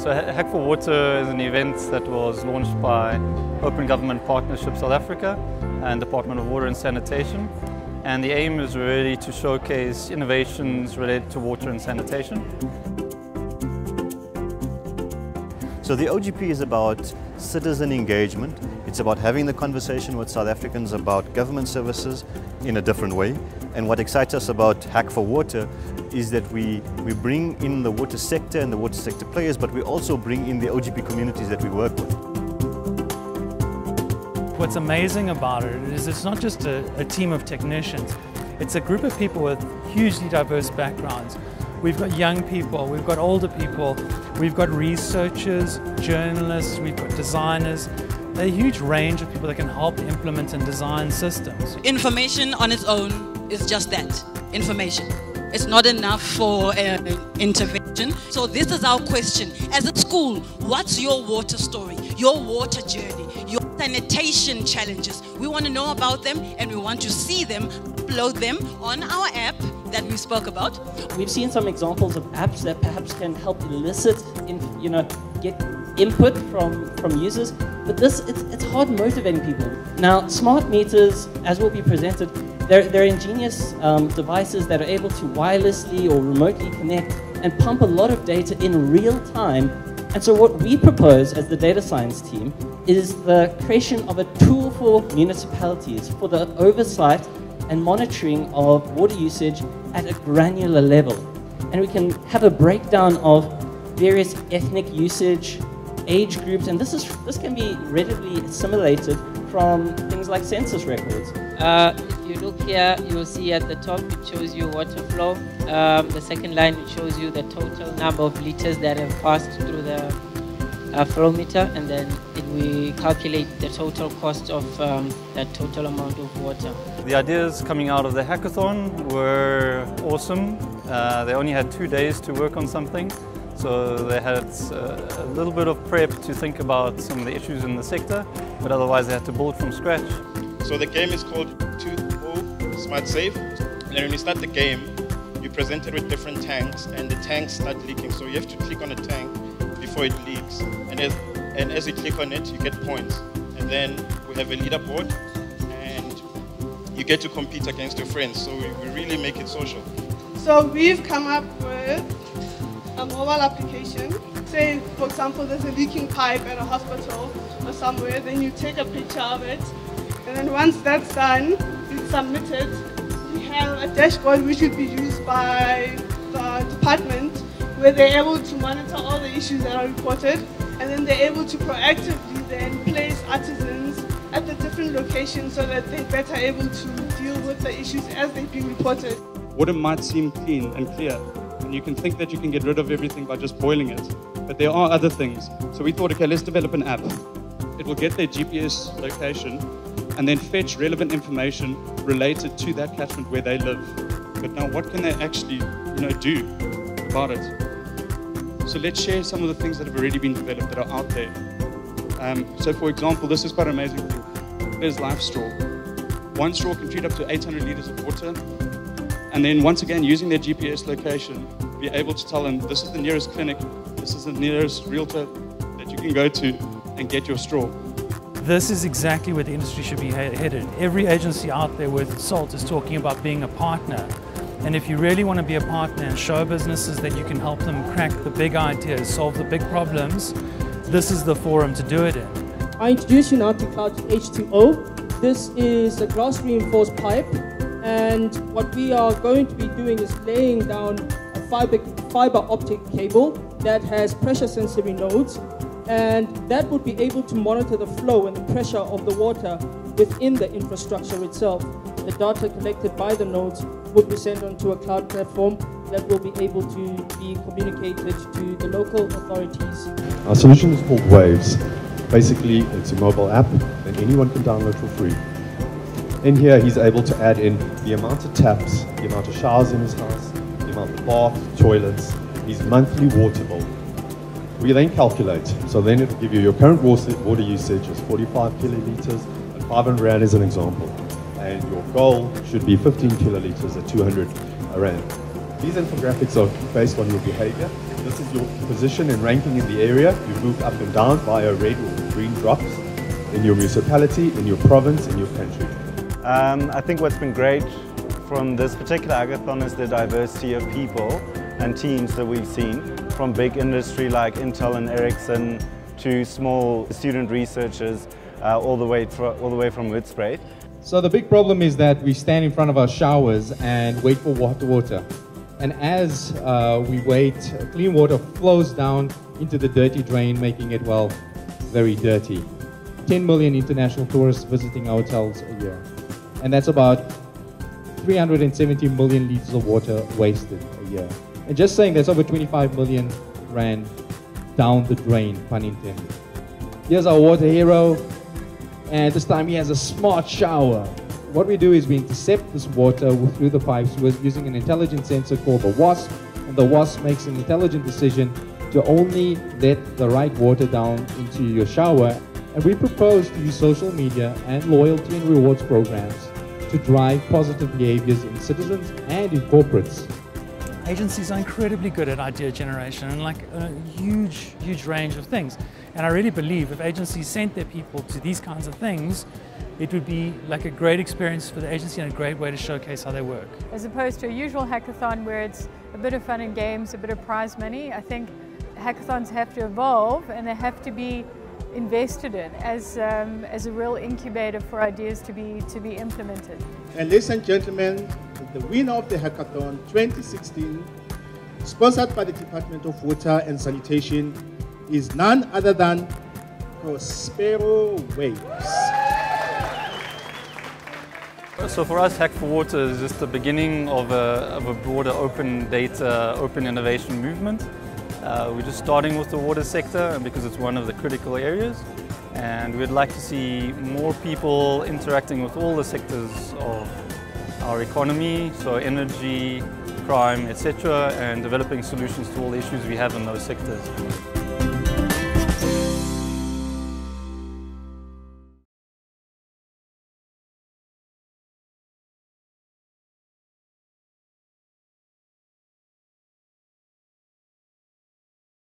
So Hack4Water is an event that was launched by Open Government Partnership South Africa and Department of Water and Sanitation. And the aim is really to showcase innovations related to water and sanitation. So the OGP is about citizen engagement. It's about having the conversation with South Africans about government services in a different way. And what excites us about Hack4Water is that we, we bring in the water sector and the water sector players, but we also bring in the OGP communities that we work with. What's amazing about it is it's not just a, a team of technicians, it's a group of people with hugely diverse backgrounds. We've got young people, we've got older people, we've got researchers, journalists, we've got designers, a huge range of people that can help implement and design systems. Information on its own is just that, information. It's not enough for uh, intervention. So this is our question. As a school, what's your water story, your water journey, your sanitation challenges? We want to know about them and we want to see them, upload them on our app that we spoke about. We've seen some examples of apps that perhaps can help elicit, in, you know, get input from, from users, but this, it's, it's hard motivating people. Now, smart meters, as will be presented, they're, they're ingenious um, devices that are able to wirelessly or remotely connect and pump a lot of data in real time. And so what we propose as the data science team is the creation of a tool for municipalities for the oversight and monitoring of water usage at a granular level. And we can have a breakdown of various ethnic usage, age groups, and this, is, this can be readily assimilated from things like census records. Uh, if you look here, you'll see at the top it shows you water flow. Um, the second line it shows you the total number of liters that have passed through the uh, flow meter, and then it, we calculate the total cost of um, that total amount of water. The ideas coming out of the hackathon were awesome. Uh, they only had two days to work on something. So they had uh, a little bit of prep to think about some of the issues in the sector, but otherwise they had to build from scratch. So the game is called 2 Smart Safe. And when you start the game, you present it with different tanks and the tanks start leaking. So you have to click on a tank before it leaks. And as, and as you click on it, you get points. And then we have a leaderboard and you get to compete against your friends. So we really make it social. So we've come up with a mobile application. Say, for example, there's a leaking pipe at a hospital or somewhere, then you take a picture of it, and then once that's done, it's submitted. We have a dashboard which will be used by the department where they're able to monitor all the issues that are reported, and then they're able to proactively then place artisans at the different locations so that they're better able to deal with the issues as they've been reported. Water might seem clean and clear, and you can think that you can get rid of everything by just boiling it. But there are other things. So we thought, okay, let's develop an app. It will get their GPS location and then fetch relevant information related to that catchment where they live. But now what can they actually, you know, do about it? So let's share some of the things that have already been developed that are out there. Um, so for example, this is quite amazing. There's LifeStraw. One straw can treat up to 800 liters of water and then once again, using their GPS location, be able to tell them this is the nearest clinic, this is the nearest realtor that you can go to and get your straw. This is exactly where the industry should be headed. Every agency out there with SALT is talking about being a partner. And if you really want to be a partner and show businesses that you can help them crack the big ideas, solve the big problems, this is the forum to do it in. I introduce you now to Cloud H2O. This is a glass reinforced pipe and what we are going to be doing is laying down a fiber, fiber optic cable that has pressure sensory nodes and that would be able to monitor the flow and the pressure of the water within the infrastructure itself. The data collected by the nodes would be sent onto a cloud platform that will be able to be communicated to the local authorities. Our solution is called Waves. Basically, it's a mobile app that anyone can download for free. In here, he's able to add in the amount of taps, the amount of showers in his house, the amount of bath, toilets, his monthly water bill. We then calculate. So then it'll give you your current water usage is 45 kiloliters, and 500 rand is an example. And your goal should be 15 kiloliters at 200 rand. These infographics are based on your behavior This is your position and ranking in the area. You move up and down via red or green drops in your municipality, in your province, in your country. Um, I think what's been great from this particular hackathon is the diversity of people and teams that we've seen, from big industry like Intel and Ericsson to small student researchers, uh, all, the way all the way from Hoedspruit. So the big problem is that we stand in front of our showers and wait for water water. And as uh, we wait, clean water flows down into the dirty drain, making it, well, very dirty. 10 million international tourists visiting our hotels a year. And that's about 370 million liters of water wasted a year. And just saying that's over 25 million rand down the drain, pun intended. Here's our water hero, and this time he has a smart shower. What we do is we intercept this water through the pipes using an intelligent sensor called the WASP, and the WASP makes an intelligent decision to only let the right water down into your shower. And we propose to use social media and loyalty and rewards programs to drive positive behaviors in citizens and in corporates. Agencies are incredibly good at idea generation and like a huge, huge range of things. And I really believe if agencies sent their people to these kinds of things, it would be like a great experience for the agency and a great way to showcase how they work. As opposed to a usual hackathon where it's a bit of fun and games, a bit of prize money, I think hackathons have to evolve and they have to be invested in as, um, as a real incubator for ideas to be, to be implemented. And ladies and gentlemen, the winner of the hackathon 2016, sponsored by the Department of Water and Sanitation, is none other than Prospero Waves. So for us, Hack4Water is just the beginning of a, of a broader open data, open innovation movement. Uh, we're just starting with the water sector because it's one of the critical areas and we'd like to see more people interacting with all the sectors of our economy, so energy, crime, etc., and developing solutions to all the issues we have in those sectors.